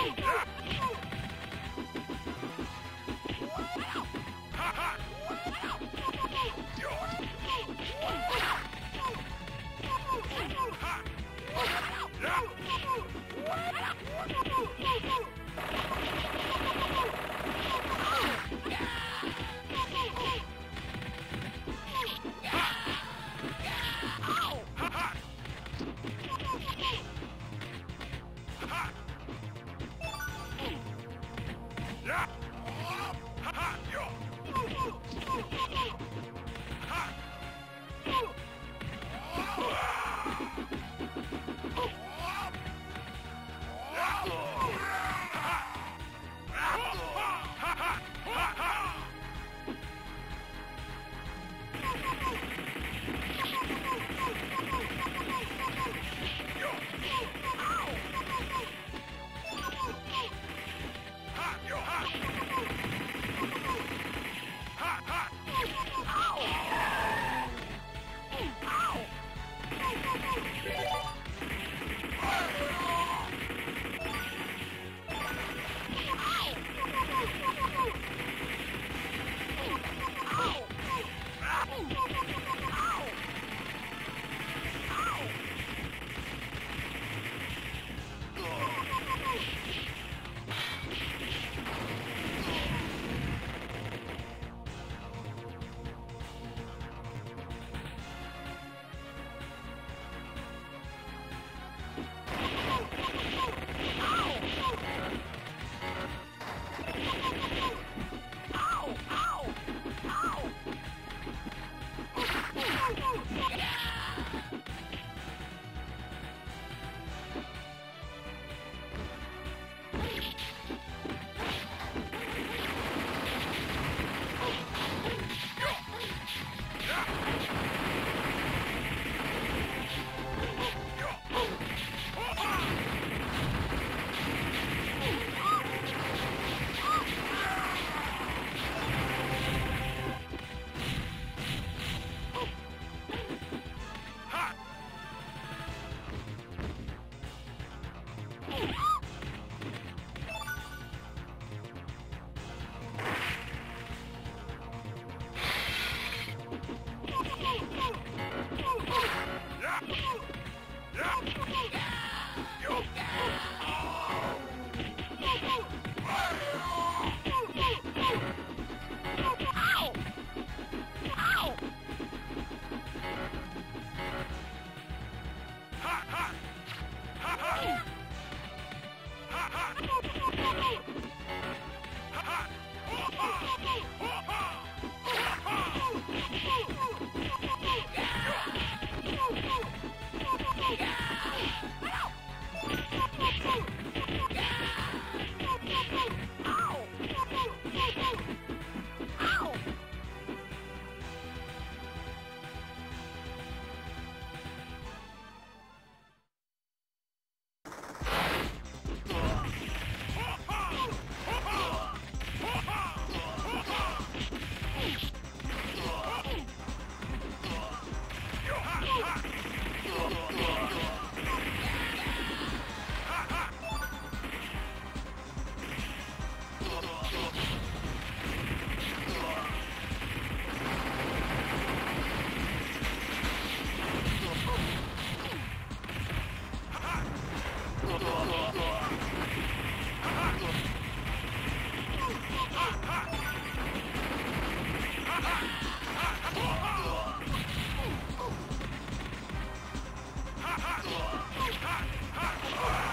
Oh, Ha! Ha! Ha!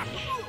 Ha